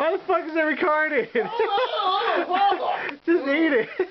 Why the fuck is it recording? Oh, oh, oh. Just eat it.